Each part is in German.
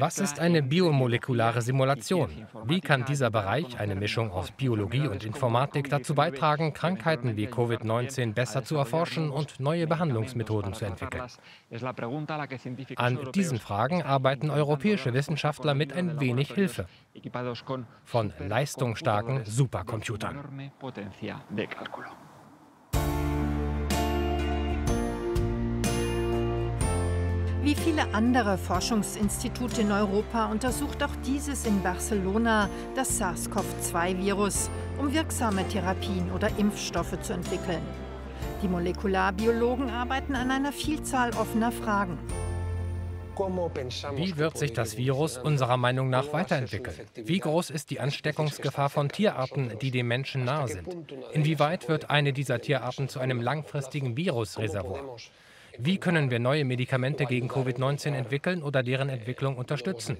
Was ist eine biomolekulare Simulation? Wie kann dieser Bereich, eine Mischung aus Biologie und Informatik, dazu beitragen, Krankheiten wie Covid-19 besser zu erforschen und neue Behandlungsmethoden zu entwickeln? An diesen Fragen arbeiten europäische Wissenschaftler mit ein wenig Hilfe von leistungsstarken Supercomputern. Wie viele andere Forschungsinstitute in Europa untersucht auch dieses in Barcelona das SARS-CoV-2-Virus, um wirksame Therapien oder Impfstoffe zu entwickeln. Die Molekularbiologen arbeiten an einer Vielzahl offener Fragen. Wie wird sich das Virus unserer Meinung nach weiterentwickeln? Wie groß ist die Ansteckungsgefahr von Tierarten, die dem Menschen nahe sind? Inwieweit wird eine dieser Tierarten zu einem langfristigen Virusreservoir? Wie können wir neue Medikamente gegen Covid-19 entwickeln oder deren Entwicklung unterstützen?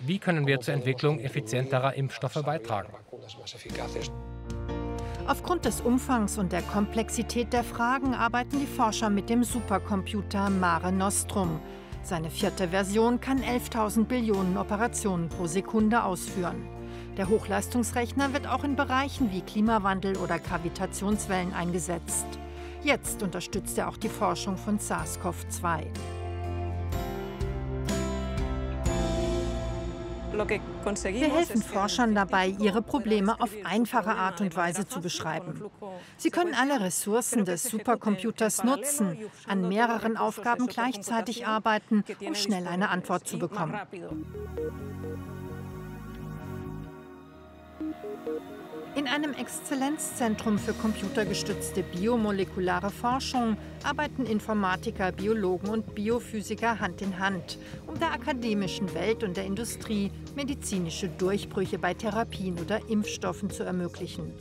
Wie können wir zur Entwicklung effizienterer Impfstoffe beitragen? Aufgrund des Umfangs und der Komplexität der Fragen arbeiten die Forscher mit dem Supercomputer Mare Nostrum. Seine vierte Version kann 11.000 Billionen Operationen pro Sekunde ausführen. Der Hochleistungsrechner wird auch in Bereichen wie Klimawandel oder Gravitationswellen eingesetzt. Jetzt unterstützt er auch die Forschung von SARS-CoV-2. Wir helfen Forschern dabei, ihre Probleme auf einfache Art und Weise zu beschreiben. Sie können alle Ressourcen des Supercomputers nutzen, an mehreren Aufgaben gleichzeitig arbeiten, um schnell eine Antwort zu bekommen. In einem Exzellenzzentrum für computergestützte biomolekulare Forschung arbeiten Informatiker, Biologen und Biophysiker Hand in Hand, um der akademischen Welt und der Industrie medizinische Durchbrüche bei Therapien oder Impfstoffen zu ermöglichen.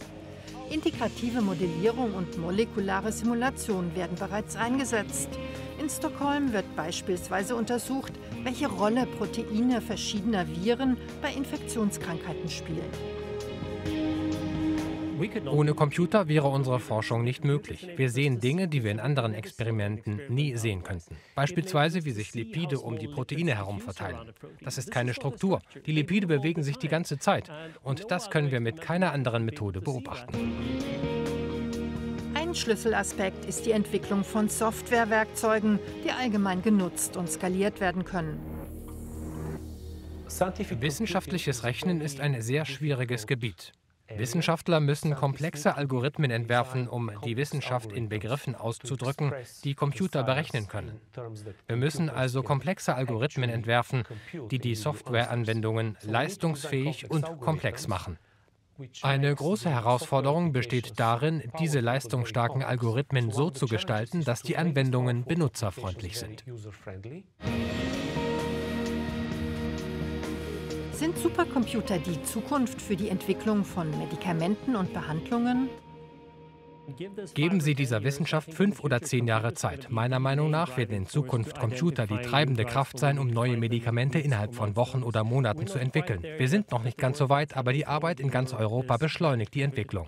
Integrative Modellierung und molekulare Simulation werden bereits eingesetzt. In Stockholm wird beispielsweise untersucht, welche Rolle Proteine verschiedener Viren bei Infektionskrankheiten spielen. Ohne Computer wäre unsere Forschung nicht möglich. Wir sehen Dinge, die wir in anderen Experimenten nie sehen könnten. Beispielsweise, wie sich Lipide um die Proteine herum verteilen. Das ist keine Struktur. Die Lipide bewegen sich die ganze Zeit. Und das können wir mit keiner anderen Methode beobachten. Ein Schlüsselaspekt ist die Entwicklung von Softwarewerkzeugen, die allgemein genutzt und skaliert werden können. Wissenschaftliches Rechnen ist ein sehr schwieriges Gebiet. Wissenschaftler müssen komplexe Algorithmen entwerfen, um die Wissenschaft in Begriffen auszudrücken, die Computer berechnen können. Wir müssen also komplexe Algorithmen entwerfen, die die Softwareanwendungen leistungsfähig und komplex machen. Eine große Herausforderung besteht darin, diese leistungsstarken Algorithmen so zu gestalten, dass die Anwendungen benutzerfreundlich sind. Sind Supercomputer die Zukunft für die Entwicklung von Medikamenten und Behandlungen? Geben Sie dieser Wissenschaft fünf oder zehn Jahre Zeit. Meiner Meinung nach werden in Zukunft Computer die treibende Kraft sein, um neue Medikamente innerhalb von Wochen oder Monaten zu entwickeln. Wir sind noch nicht ganz so weit, aber die Arbeit in ganz Europa beschleunigt die Entwicklung.